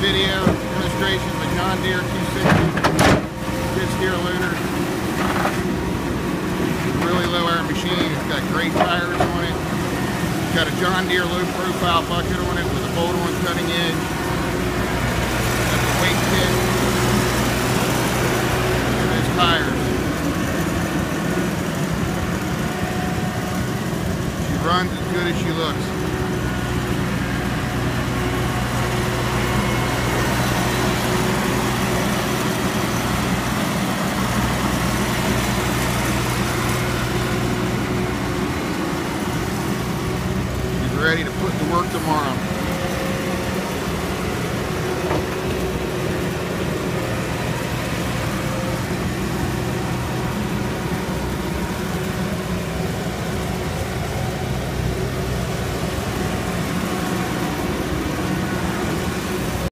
video demonstration of a John Deere 260 skid steer loader. Really low air machine. It's got great tires on it. It's got a John Deere low profile bucket on it with a bolt on cutting edge. Got the weight kit. And those tires. She runs as good as she looks. ready to put to work tomorrow.